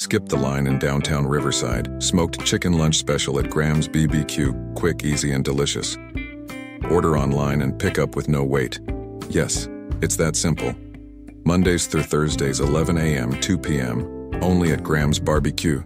Skip the line in downtown Riverside. Smoked chicken lunch special at Gram's BBQ. Quick, easy, and delicious. Order online and pick up with no wait. Yes, it's that simple. Mondays through Thursdays, 11 a.m., 2 p.m., only at Gram's Barbecue.